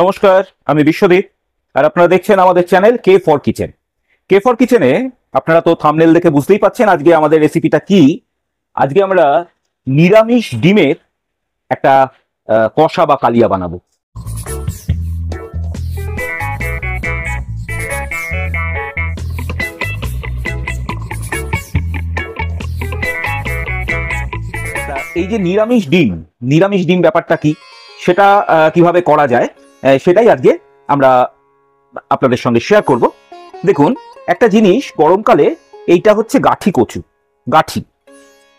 নমস্কার, আমি বিশ্বদীপ, আর আপনারা দেখছেন আমাদের channel K for kitchen. K for কিচেনে আপনারা তো থামনেল দেখে বুঝতেই পাচ্ছেন আজকে আমাদের রেসিপিটা কি। আজকে আমরা নিরামিষ ডিমের একটা কষা বা কালিয়া বানাবো। এই যে নিরামিষ ডিম নিরামিষ ডিম ব্যাপারটা কি? সেটা কীভাবে করা যায়? সেটাই আজকে আমরা আপনাদের সঙ্গে শেয়ার করব। দেখুন, একটা জিনিস গরমকালে এইটা হচ্ছে গাঠি কচু, গাঠি।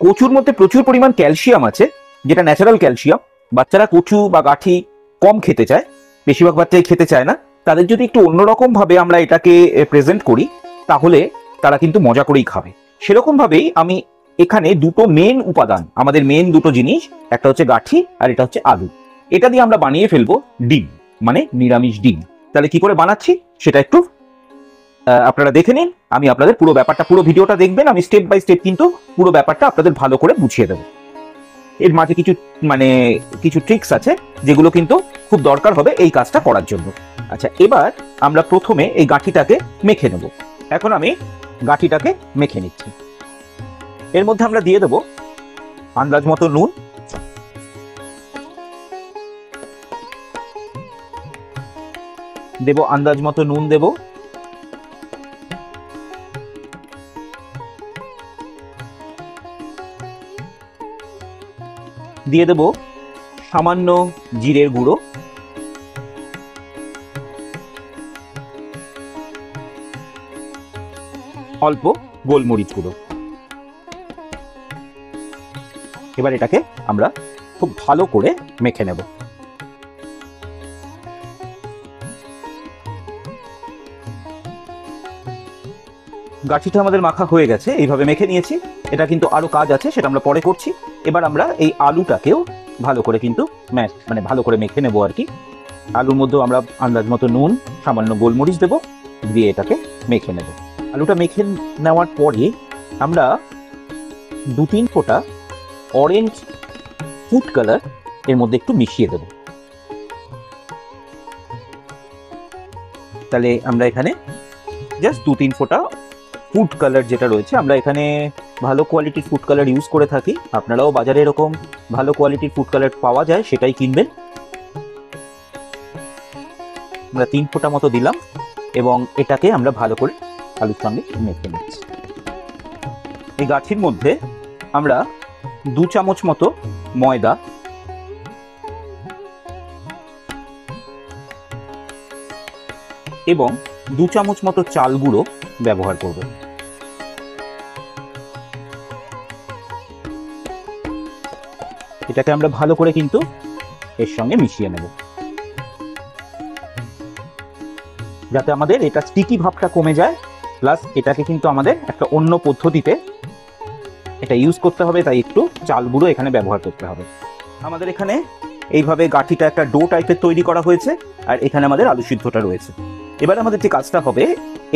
কচুর মধ্যে প্রচুর পরিমাণ ক্যালসিয়াম আছে, যেটা ন্যাচারাল ক্যালসিয়াম বাচ্চারা কচু বা গাঠি কম খেতে চায়, বেশিরভাগ বাচ্চাই খেতে চায় না। তাদের যদি একটু অন্যরকম ভাবে আমরা এটাকে প্রেজেন্ট করি, তাহলে তারা কিন্তু মজা করেই খাবে। সেরকম ভাবেই আমি এখানে দুটো মেন উপাদান, আমাদের মেন দুটো জিনিস, একটা হচ্ছে গাঠি আর এটা হচ্ছে আলু। এটা দিয়ে আমরা বানিয়ে ফেলব ডিম। মানে নিরামিষ ডিম। তাহলে কি করে বানাচ্ছি? সেটা একটু আপনারা দেখে নিন। আমি আপনাদের পুরো ব্যাপারটা, পুরো ভিডিওটা দেখবেন। আমি স্টেপ বাই স্টেপ কিন্তু পুরো ব্যাপারটা আপনাদের ভালো করে বুঝিয়ে দেবো। এর মাঝে কিছু মানে কিছু ট্রিক্স আছে, যেগুলো কিন্তু খুব দরকার হবে এই কাজটা করার জন্য। আচ্ছা এবার আমরা প্রথমে এই গাঁঠিটাকে মেখে নেব। এখন আমি গাঁঠিটাকে মেখে নিচ্ছি। এর মধ্যে আমরা দিয়ে দেবো আন্দাজ মতো নুন দেব আন্দাজ মতো নুন দেব। দিয়ে দেব সামান্য জিরের গুঁড়ো। অল্প গোলমরিচ গুঁড়ো। এবার এটাকে আমরা খুব ভালো করে মেখে নেব। গাঠিটা আমাদের মাখা হয়ে গেছে, এইভাবে মেখে নিয়েছি। এটা কিন্তু আরও কাজ আছে, সেটা আমরা পরে করছি। এবার আমরা এই আলুটাকেও ভালো করে কিন্তু ম্যাশ মানে ভালো করে মেখে নেব আর কি। আলুর মধ্যেও আমরা আন্দাজ মতো নুন, সামান্য গোলমরিচ দেবো, দিয়ে এটাকে মেখে নেব। আলুটা মেখে নেওয়ার পরে আমরা দু তিন ফোঁটা অরেঞ্জ ফুড কালারের মধ্যে একটু মিশিয়ে দেব। তাহলে আমরা এখানে জাস্ট দু তিন ফোঁটা ফুড কালার যেটা রয়েছে, আমরা এখানে ভালো কোয়ালিটির ফুড কালার ইউজ করে থাকি। আপনারাও বাজারে এরকম ভালো কোয়ালিটির ফুড কালার পাওয়া যায়, সেটাই কিনবেন। আমরা তিন ফোঁটা মতো দিলাম, এবং এটাকে আমরা ভালো করে আলুর সঙ্গে মেখে নিচ্ছি। এই গাছির মধ্যে আমরা দু চামচ মতো ময়দা, এবং দু চামচ মতো চাল গুঁড়ো ব্যবহার করব। এটাকে আমরা ভালো করে কিন্তু এর সঙ্গে মিশিয়ে নেব। যাতে আমাদের এটা স্টিকি ভাবটা কমে যায় প্লাস এটাকে কিন্তু আমাদের একটা অন্য পদ্ধতিতে এটা ইউজ করতে হবে, তাই একটু চাল গুঁড়ো এখানে ব্যবহার করতে হবে। আমাদের এখানে এইভাবে গাঠিটা একটা ডো টাইপের তৈরি করা হয়েছে, আর এখানে আমাদের আলু সিদ্ধটা রয়েছে। এবার আমাদের যে কাজটা হবে,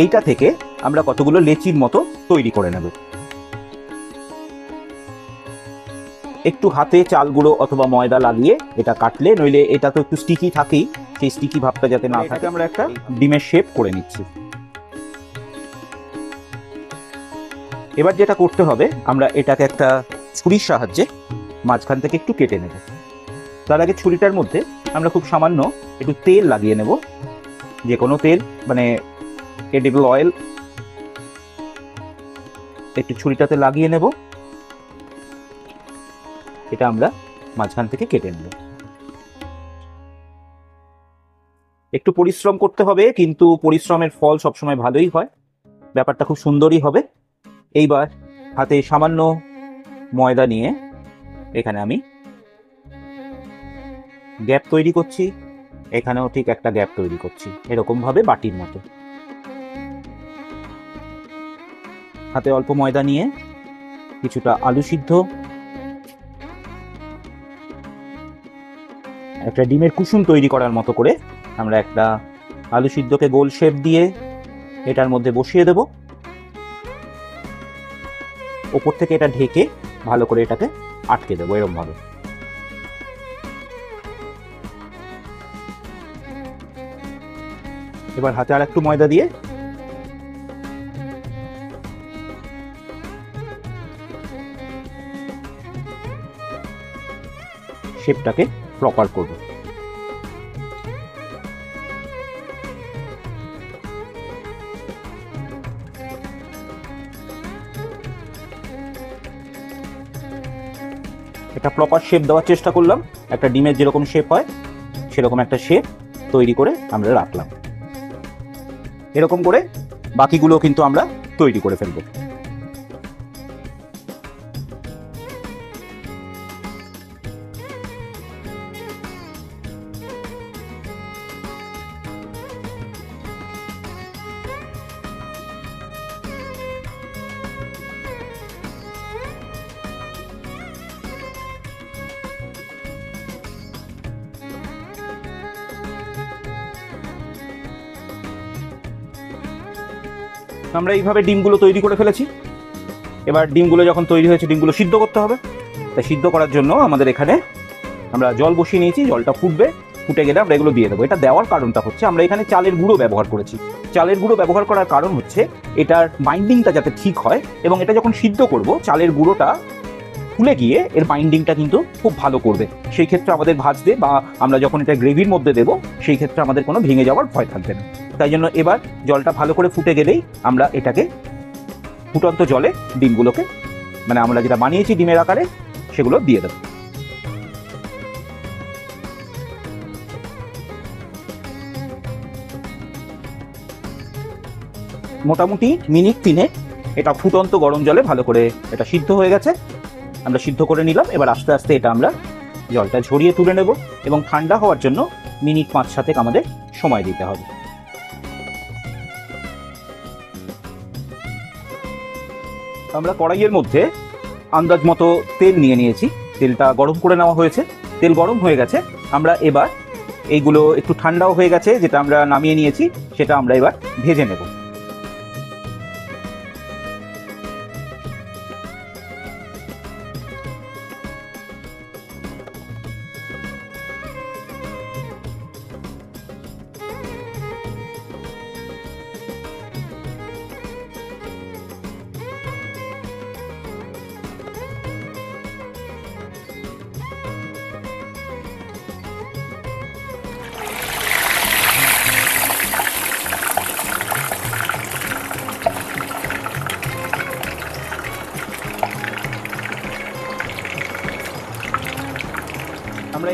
এইটা থেকে আমরা কতগুলো লেচির মতো তৈরি করে নেব। একটু হাতে চাল গুঁড়ো অথবা ময়দা লাগিয়ে এটা কাটলে নইলে এটা তো একটু স্টিকি থাকেই সেই স্টিকি ভাবটা যাতে না থাকে। আমরা একটা ডিমের শেপ করে নিচ্ছি। এবার যেটা করতে হবে আমরা এটাকে একটা ছুরির সাহায্যে মাঝখান থেকে একটু কেটে নেব। তার আগে ছুরিটার মধ্যে আমরা খুব সামান্য একটু তেল লাগিয়ে নেব। যে কোনো তেল মানে এডিবল অয়েল একটু ছুরিটাতে লাগিয়ে নেব। এটা আমরা মাঝখান থেকে কেটে নেব। একটু পরিশ্রম করতে হবে, কিন্তু পরিশ্রমের ফল সবসময় ভালোই হয়। ব্যাপারটা খুব সুন্দরই হবে। এইবার হাতে সামান্য ময়দা নিয়ে এখানে আমি গ্যাপ তৈরি করছি। এখানেও ঠিক একটা গ্যাপ তৈরি করছি এরকম ভাবে বাটির মতো। হাতে অল্প ময়দা নিয়ে কিছুটা আলু সিদ্ধ একটা ডিমের কুসুম তৈরি করার মতো করে আমরা একটা আলু সিদ্ধকে গোল শেপ দিয়ে এটার মধ্যে বসিয়ে দেব। ওপর থেকে এটা ঢেকে ভালো করে এটাকে আটকে দেবো এরকম ভাবে এবার হাতে আর একটু ময়দা দিয়ে শেপটাকে প্রপার করব। একটা প্রপার শেপ দেওয়ার চেষ্টা করলাম। একটা ডিমের যেরকম শেপ হয়, সেরকম একটা শেপ তৈরি করে আমরা রাখলাম। এরকম করে বাকিগুলো কিন্তু আমরা তৈরি করে ফেলব। আমরা এইভাবে ডিমগুলো তৈরি করে ফেলেছি। এবার ডিমগুলো যখন তৈরি হয়েছে, ডিমগুলো সিদ্ধ করতে হবে। তাই সিদ্ধ করার জন্য আমাদের এখানে আমরা জল বসিয়ে নিয়েছি, জলটা ফুটবে, ফুটে গেলে আমরা এগুলো দিয়ে দেবো। এটা দেওয়ার কারণটা হচ্ছে আমরা এখানে চালের গুঁড়ো ব্যবহার করেছি। চালের গুঁড়ো ব্যবহার করার কারণ হচ্ছে এটার বাইন্ডিংটা যাতে ঠিক হয় এবং এটা যখন সিদ্ধ করব, চালের গুঁড়োটা ফুলে গিয়ে এর বাইন্ডিংটা কিন্তু খুব ভালো করবে। সেই ক্ষেত্রে আমাদের ভাজতে বা আমরা যখন এটা গ্রেভির মধ্যে দেবো, সেই ক্ষেত্রে আমাদের কোনো ভেঙে যাওয়ার ভয় থাকবে না। তাই জন্য এবার জলটা ভালো করে ফুটে গেলেই আমরা এটাকে ফুটন্ত জলে ডিমগুলোকে মানে আমরা যেটা বানিয়েছি ডিমের আকারে, সেগুলো দিয়ে দেবো। মোটামুটি মিনিট তিনে এটা ফুটন্ত গরম জলে ভালো করে এটা সিদ্ধ হয়ে গেছে। আমরা সিদ্ধ করে নিলাম। এবার আস্তে আস্তে এটা আমরা জলটা ঝরিয়ে তুলে নেব এবং ঠান্ডা হওয়ার জন্য মিনিট পাঁচ সাতেক আমাদের সময় দিতে হবে। আমরা কড়াইয়ের মধ্যে আন্দাজ মতো তেল নিয়ে নিয়েছি। তেলটা গরম করে নেওয়া হয়েছে। তেল গরম হয়ে গেছে। আমরা এবার এইগুলো একটু ঠান্ডাও হয়ে গেছে, যেটা আমরা নামিয়ে নিয়েছি, সেটা আমরা এবার ভেজে নেব।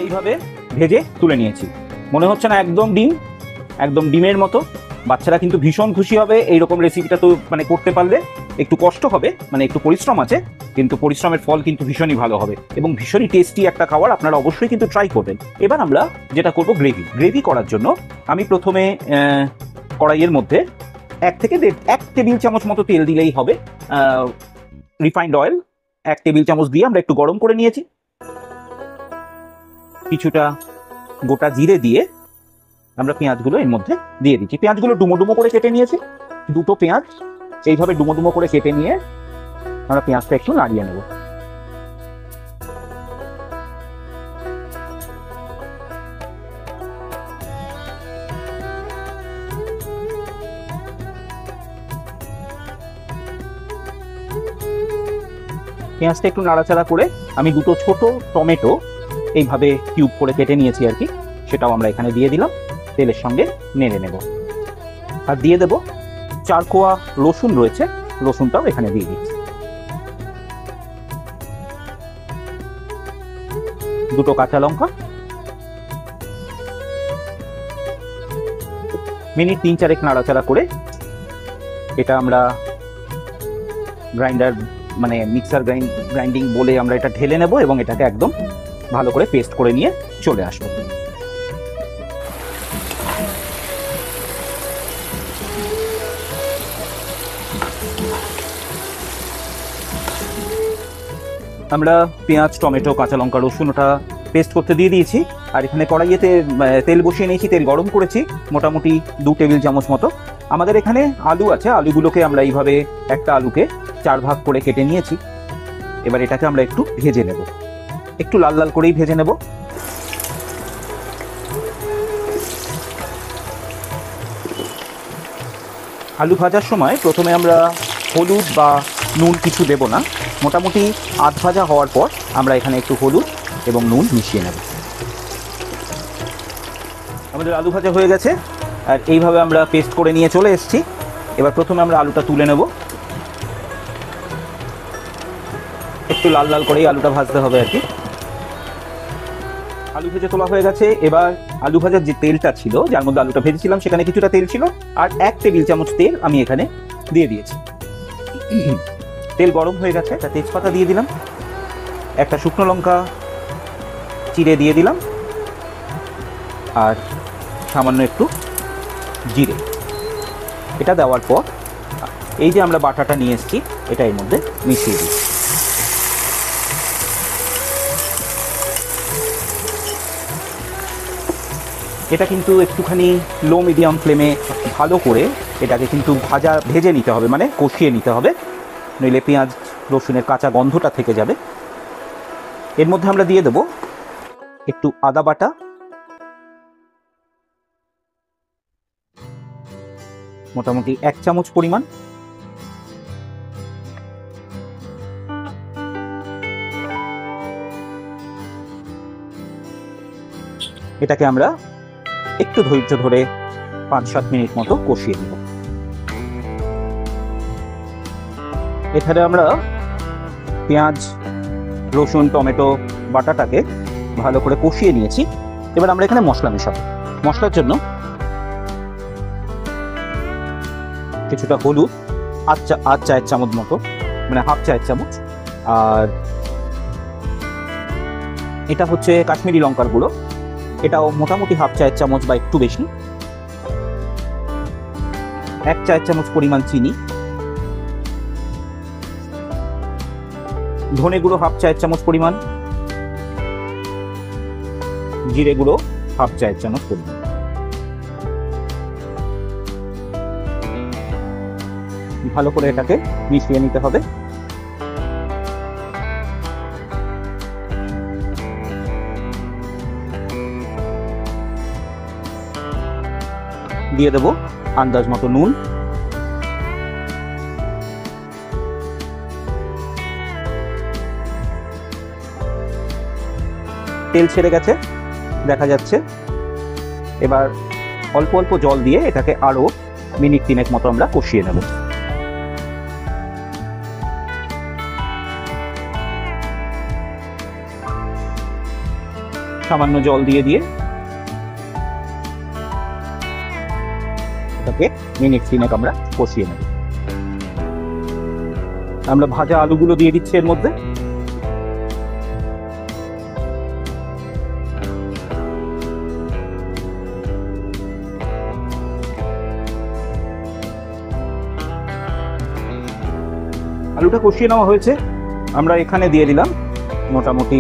এইভাবে ভেজে তুলে নিয়েছি। মনে হচ্ছে না একদম ডিম, একদম ডিমের মতো। বাচ্চারা কিন্তু ভীষণ খুশি হবে, এইরকম রেসিপিটা তো মানে করতে পারলে একটু কষ্ট হবে মানে একটু পরিশ্রম আছে, কিন্তু পরিশ্রমের ফল কিন্তু ভীষণই ভালো হবে এবং ভীষণই টেস্টি একটা খাবার আপনারা অবশ্যই কিন্তু ট্রাই করবেন। এবার আমরা যেটা করব গ্রেভি গ্রেভি করার জন্য আমি প্রথমে কড়াইয়ের মধ্যে এক থেকে দেড়, এক টেবিল চামচ মতো তেল দিলেই হবে। রিফাইন্ড অয়েল এক টেবিল চামচ দিয়ে আমরা একটু গরম করে নিয়েছি। কিছুটা গোটা জিরে দিয়ে আমরা পেঁয়াজগুলো এর মধ্যে দিয়ে দিচ্ছি। পেঁয়াজগুলো ডুমো ডুমো করে কেটে নিয়েছি। দুটো পেঁয়াজ এইভাবে ডুমো ডুমো করে কেটে নিয়ে আমরা পেঁয়াজটা একটু নাড়িয়ে নেব। পেঁয়াজটা একটু নাড়াচাড়া করে আমি দুটো ছোট টমেটো এইভাবে কিউব করে কেটে নিয়েছি আর কি, সেটাও আমরা এখানে দিয়ে দিলাম, তেলের সঙ্গে নেড়ে নেব। আর দিয়ে দেব চার কোয়া রসুন রয়েছে, রসুনটাও এখানে দিয়ে দিচ্ছি। দুটো কাঁচা লঙ্কা। মিনিট তিন চারেক নাড়াচাড়া করে এটা আমরা গ্রাইন্ডার মানে মিক্সার গ্রাইন্ডিং বলে আমরা এটা ঢেলে নেব এবং এটাকে একদম ভালো করে পেস্ট করে নিয়ে চলে আসব। আমরা পেঁয়াজ, টমেটো, কাঁচা লঙ্কা, রসুন ওটা পেস্ট করতে দিয়ে দিয়েছি। আর এখানে কড়াইয়েতে তেল বসিয়ে নিয়েছি, তেল গরম করেছি, মোটামুটি দু টেবিল চামচ মতো। আমাদের এখানে আলু আছে, আলুগুলোকে আমরা এইভাবে একটা আলুকে চার ভাগ করে কেটে নিয়েছি। এবার এটাকে আমরা একটু ভেজে নেব। একটু লাল লাল করেই ভেজে নেব। আলু ভাজার সময় প্রথমে আমরা হলুদ বা নুন কিছু দেব না। মোটামুটি আধ ভাজা হওয়ার পর আমরা এখানে একটু হলুদ এবং নুন মিশিয়ে নেব। আমাদের আলু ভাজা হয়ে গেছে। আর এইভাবে আমরা পেস্ট করে নিয়ে চলে এসেছি। এবার প্রথমে আমরা আলুটা তুলে নেব। একটু লাল লাল করেই আলুটা ভাজতে হবে আর কি। আলু ভেজে তোলা হয়ে গেছে। এবার আলু ভাজার যে তেলটা ছিল, যার মধ্যে আলুটা ভেজেছিলাম, সেখানে কিছুটা তেল ছিল। আর এক টেবিল চামচ তেল আমি এখানে দিয়ে দিয়েছি। তেল গরম হয়ে গেছে, একটা তেজপাতা দিয়ে দিলাম, একটা শুকনো লঙ্কা চিড়ে দিয়ে দিলাম, আর সামান্য একটু জিরে। এটা দেওয়ার পর, এই যে আমরা বাটাটা নিয়ে এসেছি, এটা এর মধ্যে মিশিয়ে দিই এটা কিন্তু একটুখানি লো মিডিয়াম ফ্লেমে ভালো করে এটাকে কিন্তু ভাজা, ভেজে নিতে হবে মানে কষিয়ে নিতে হবে। নইলে পেঁয়াজ, রসুনের কাঁচা গন্ধটা থেকে যাবে। এর মধ্যে আমরা দিয়ে দেব একটু আদা বাটা। মোটামুটি এক চামচ পরিমাণ। এটাকে আমরা একটু ধৈর্য ধরে পাঁচ সাত মিনিট মতো কষিয়ে নেব। এখানে আমরা পেঁয়াজ, রসুন, টমেটো, বাটাটাকে ভালো করে কষিয়ে নিয়েছি। এবার আমরা এখানে মশলা মেশাবো। মশলার জন্য কিছুটা হলুদ, আধ চা, আধ চায়ের চামচ মতো মানে হাফ চায়ের চামচ। আর এটা হচ্ছে কাশ্মীরি লঙ্কার গুঁড়ো। এটাও মোটামুটি হাফ চায়ের চামচ বা একটু বেশি। এক চায়ের চামচ পরিমাণ চিনি। ধনে গুঁড়ো হাফ চায়ের চামচ পরিমাণ। জিরে গুঁড়ো হাফ চায়ের চামচ পরিমাণ। ভালো করে এটাকে মিশিয়ে নিতে হবে। দিয়ে দেবো আন্দাজ মতো নুন। তেল ছেড়ে গেছে, দেখা যাচ্ছে। এবার অল্প অল্প জল দিয়ে এটাকে আরও মিনিট তিনেক মতো আমরা কষিয়ে নেব। সামান্য জল দিয়ে দিয়ে এটাকে মিনিট তিনেক আমরা কষিয়ে নেব। আমরা ভাজা আলুগুলো দিয়ে দিচ্ছি এর মধ্যে। আলুটা কষিয়ে নেওয়া হয়েছে। আমরা এখানে দিয়ে দিলাম মোটামুটি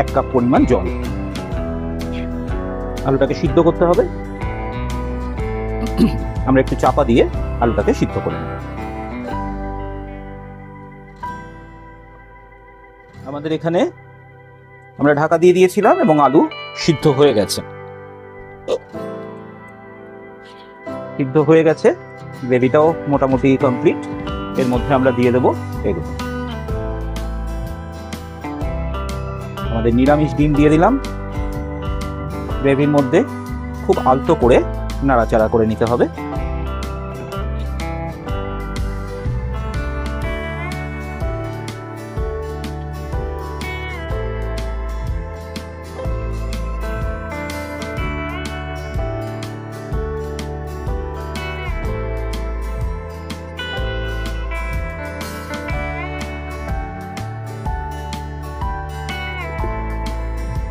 এক কাপ পরিমাণ জল। আলুটাকে সিদ্ধ করতে হবে। আমরা একটু চাপা দিয়ে আলুটাকে সিদ্ধ করে নেব। আমাদের এখানে আমরা ঢাকা দিয়ে দিয়েছিলাম এবং আলু সিদ্ধ হয়ে গেছে। সিদ্ধ হয়ে গেছে, গ্রেভিটাও মোটামুটি কমপ্লিট। এর মধ্যে আমরা দিয়ে দেবো এগুলো আমাদের নিরামিষ ডিম দিয়ে দিলাম। গ্রেভির মধ্যে খুব আলতো করে নাড়াচাড়া করে নিতে হবে।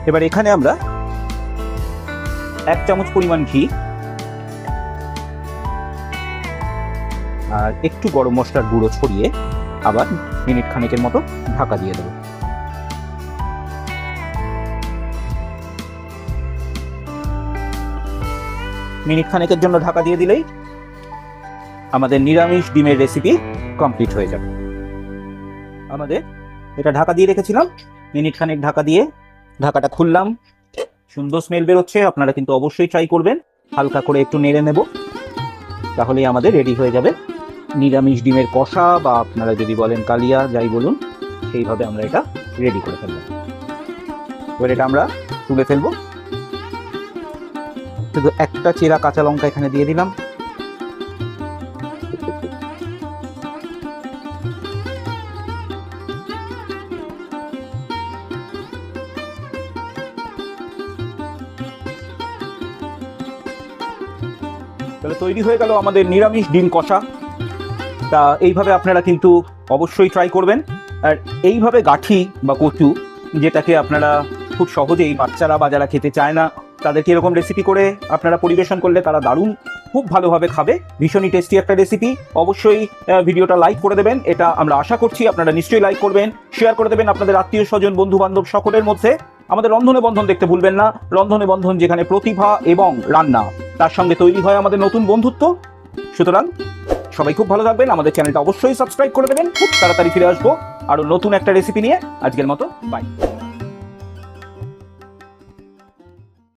এবার এখানে আমরা এক চামচ পরিমাণ ঘি আর একটু গরম মশলার গুঁড়ো ছড়িয়ে আবার মিনিট খানেকের মতো ঢাকা দিয়ে দেবো। মিনিট খানেকের জন্য ঢাকা দিয়ে দিলেই আমাদের নিরামিষ ডিমের রেসিপি কমপ্লিট হয়ে যাবে। আমাদের এটা ঢাকা দিয়ে রেখেছিলাম। মিনিট খানেক ঢাকা দিয়ে ঢাকাটা খুললাম। সুন্দর স্মেল বেরোচ্ছে, আপনারা কিন্তু অবশ্যই ট্রাই করবেন। হালকা করে একটু নেড়ে নেব। তাহলেই আমাদের রেডি হয়ে যাবে। নিরামিষ ডিমের কষা বা আপনারা যদি বলেন কালিয়া, যাই বলুন, সেইভাবে আমরা এটা রেডি করে ফেলব। এবার এটা আমরা তুলে ফেলব। শুধু একটা চেরা কাঁচা লঙ্কা এখানে দিয়ে দিলাম। তৈরি হয়ে গেল আমাদের নিরামিষ ডিম কষা। তা এইভাবে আপনারা কিন্তু অবশ্যই ট্রাই করবেন। আর এইভাবে গাঠি বা কচু, যেটাকে আপনারা খুব সহজেই বাচ্চারা বা যারা খেতে চায় না, তাদেরকে এরকম রেসিপি করে আপনারা পরিবেশন করলে তারা দারুণ, খুব ভালোভাবে খাবে। ভীষণই টেস্টি একটা রেসিপি অবশ্যই ভিডিওটা লাইক করে দেবেন। এটা আমরা আশা করছি আপনারা নিশ্চয়ই লাইক করবেন। শেয়ার করে দেবেন আপনাদের আত্মীয় স্বজন বন্ধু বান্ধব সকলের মধ্যে। আমাদের রন্ধনে বন্ধন দেখতে ভুলবেন না। রন্ধনে বন্ধন যেখানে প্রতিভা এবং রান্না, তার সঙ্গে তৈরি হয় আমাদের নতুন বন্ধুত্ব। সুতরাং সবাই খুব ভালো থাকবেন। আমাদের চ্যানেলটা অবশ্যই সাবস্ক্রাইব করে দেবেন। খুব তাড়াতাড়ি ফিরে আসব। আরও নতুন একটা রেসিপি নিয়ে। আজকের মতো বাই